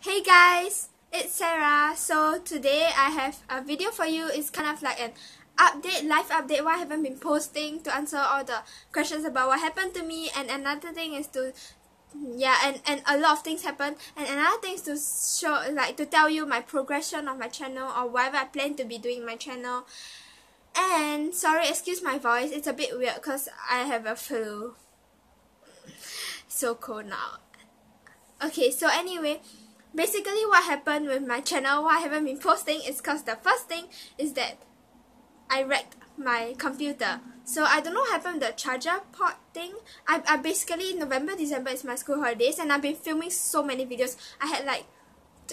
Hey guys, it's Sarah. So today I have a video for you. It's kind of like an update, live update. What I haven't been posting to answer all the questions about what happened to me. And another thing is to yeah and, and a lot of things happen and another thing is to show like to tell you my progression of my channel or whatever I plan to be doing my channel. And sorry excuse my voice. It's a bit weird because I have a flu. So cold now. Okay so anyway basically what happened with my channel why I haven't been posting is because the first thing is that I wrecked my computer. So I don't know what happened the charger port thing. I, I basically November December is my school holidays and I've been filming so many videos. I had like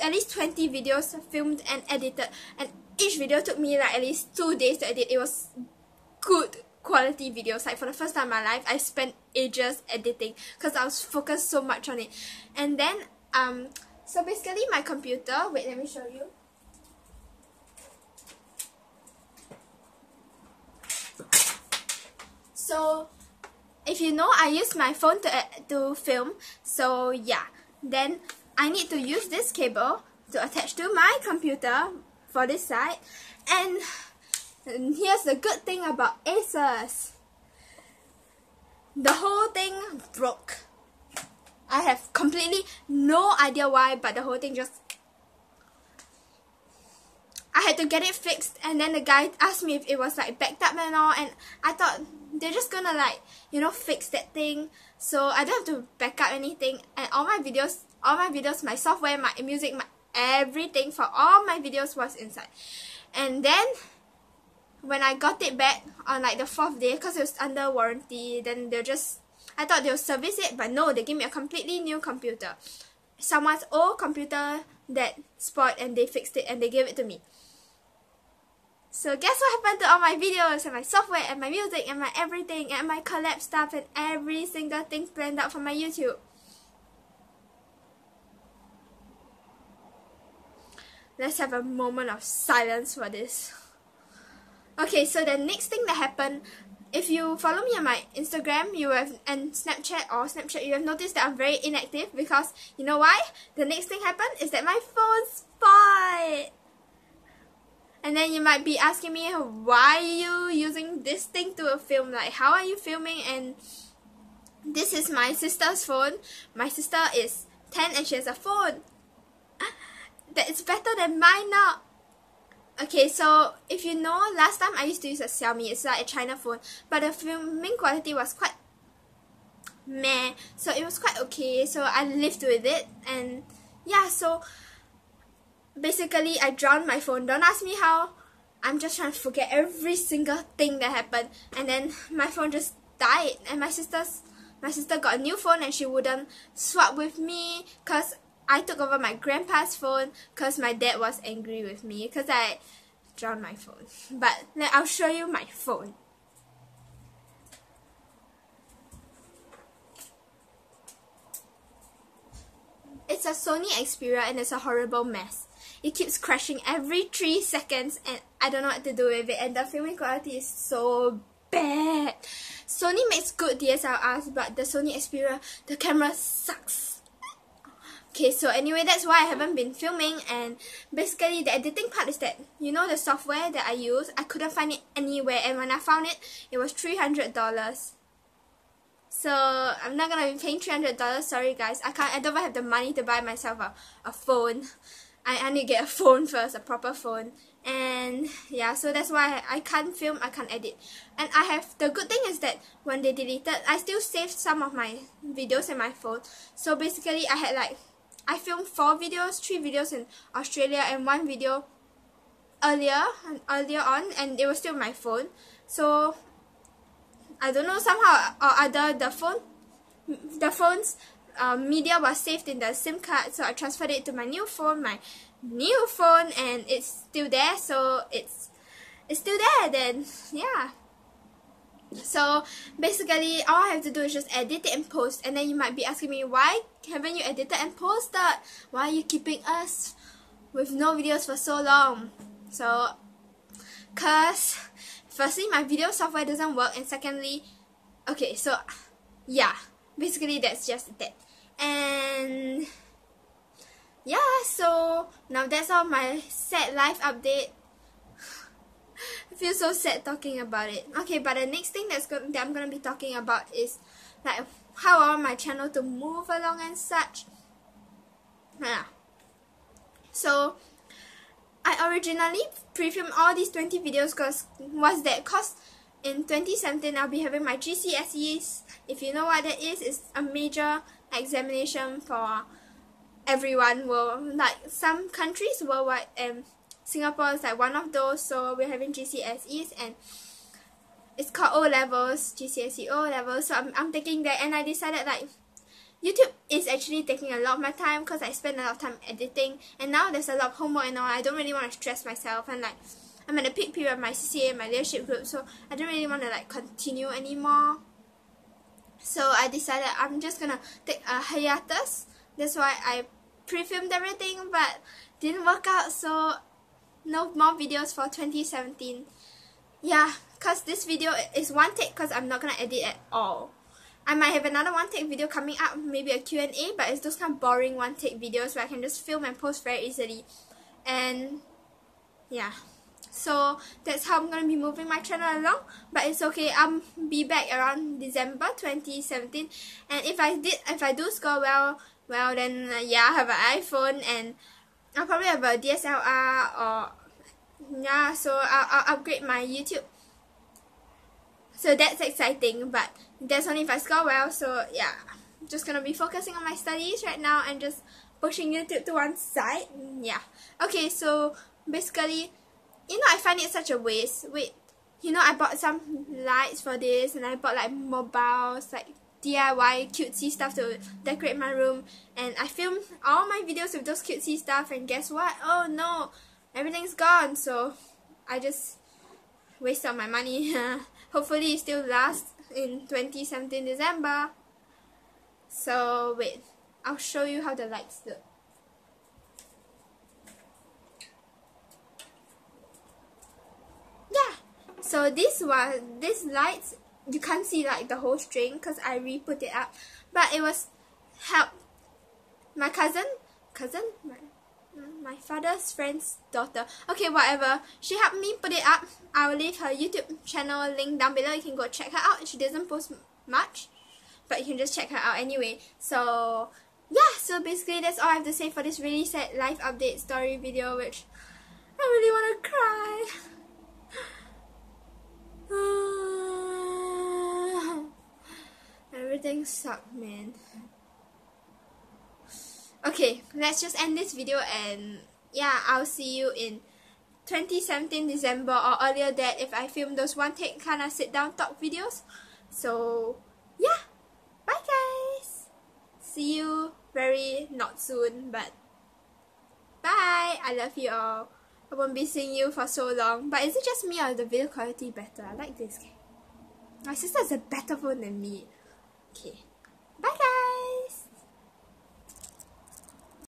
at least 20 videos filmed and edited and each video took me like at least two days to edit. It was good quality videos. Like for the first time in my life I spent ages editing because I was focused so much on it. And then um so basically my computer, wait let me show you. So if you know I use my phone to, eh, to film. So yeah. Then I need to use this cable to attach to my computer for this side. And, and here's the good thing about Asus. The whole thing broke I have completely no idea why, but the whole thing just... I had to get it fixed and then the guy asked me if it was like backed up and all and I thought they're just gonna like, you know, fix that thing so I don't have to back up anything and all my videos, all my videos, my software, my music, my everything for all my videos was inside. And then when I got it back on like the fourth day because it was under warranty then they're just I thought they'll service it, but no, they gave me a completely new computer. Someone's old computer that spoiled and they fixed it and they gave it to me. So guess what happened to all my videos and my software and my music and my everything and my collab stuff and every single thing planned out for my YouTube. Let's have a moment of silence for this. Okay, so the next thing that happened if you follow me on my Instagram you have and Snapchat or Snapchat you have noticed that I'm very inactive because you know why? The next thing happened is that my phone spoiled. And then you might be asking me why are you using this thing to film like how are you filming and this is my sister's phone. My sister is 10 and she has a phone that is better than mine now. Okay, so if you know, last time I used to use a Xiaomi, it's like a China phone, but the filming quality was quite meh, so it was quite okay, so I lived with it, and yeah, so basically I drowned my phone. Don't ask me how, I'm just trying to forget every single thing that happened, and then my phone just died, and my sister's my sister got a new phone and she wouldn't swap with me because I took over my grandpa's phone because my dad was angry with me because I drowned my phone. But I'll show you my phone. It's a Sony Xperia and it's a horrible mess. It keeps crashing every 3 seconds and I don't know what to do with it and the filming quality is so bad. Sony makes good DSLRs but the Sony Xperia, the camera sucks Okay, so anyway, that's why I haven't been filming and basically the editing part is that, you know the software that I use, I couldn't find it anywhere and when I found it, it was $300. So, I'm not gonna be paying $300, sorry guys, I can't, I don't have the money to buy myself a, a phone. I, I need to get a phone first, a proper phone. And yeah, so that's why I, I can't film, I can't edit. And I have, the good thing is that when they deleted, I still saved some of my videos in my phone. So basically I had like I filmed four videos, three videos in Australia and one video earlier earlier on and it was still my phone. So I don't know somehow or other the phone the phone's um, media was saved in the SIM card so I transferred it to my new phone, my new phone and it's still there so it's it's still there then yeah. So basically all I have to do is just edit it and post and then you might be asking me why haven't you edited and posted? Why are you keeping us with no videos for so long? So cause firstly my video software doesn't work and secondly okay so yeah basically that's just that and yeah so now that's all my sad life update feel so sad talking about it. Okay but the next thing that's that I'm gonna be talking about is like how I want my channel to move along and such. Yeah. So I originally pre-filmed all these 20 videos cause what's that? Cause in 2017 I'll be having my GCSEs if you know what that is it's a major examination for everyone world like some countries worldwide and Singapore is like one of those so we're having GCSEs and it's called O levels GCSE O levels. So I'm, I'm taking that and I decided like YouTube is actually taking a lot of my time because I spend a lot of time editing and now there's a lot of homework and all. I don't really want to stress myself and like I'm at a peak period of my CCA my leadership group so I don't really want to like continue anymore. So I decided I'm just gonna take a hiatus. That's why I pre-filmed everything but didn't work out so no more videos for 2017 yeah cause this video is one take cause I'm not gonna edit at all. I might have another one take video coming up maybe a Q&A but it's those kind of boring one take videos where I can just film and post very easily. And yeah. So that's how I'm gonna be moving my channel along but it's okay. I'll be back around December 2017 and if I did if I do score well well then uh, yeah I have an iPhone and I'll probably have a DSLR or yeah so I'll, I'll upgrade my YouTube. So that's exciting but that's only if I score well so yeah I'm just gonna be focusing on my studies right now and just pushing YouTube to one side yeah okay so basically you know I find it such a waste wait you know I bought some lights for this and I bought like mobiles like DIY cutesy stuff to decorate my room. And I filmed all my videos with those cutesy stuff and guess what? Oh no. Everything's gone. So I just wasted all my money. Hopefully it still lasts in 2017 December. So wait. I'll show you how the lights look. Yeah. So this one this lights you can't see like the whole string because I re-put it up. But it was help my cousin cousin? My, my father's friend's daughter. Okay whatever. She helped me put it up. I'll leave her YouTube channel link down below. You can go check her out. She doesn't post much but you can just check her out anyway. So yeah. So basically that's all I have to say for this really sad life update story video which I really want to cry Everything sucked, man. Okay, let's just end this video and yeah, I'll see you in 2017 December or earlier that if I film those one take kind of sit down talk videos. So yeah, bye guys. See you very not soon, but bye. I love you all. I won't be seeing you for so long. But is it just me or the video quality better? I like this. My sister has a better phone than me. Okay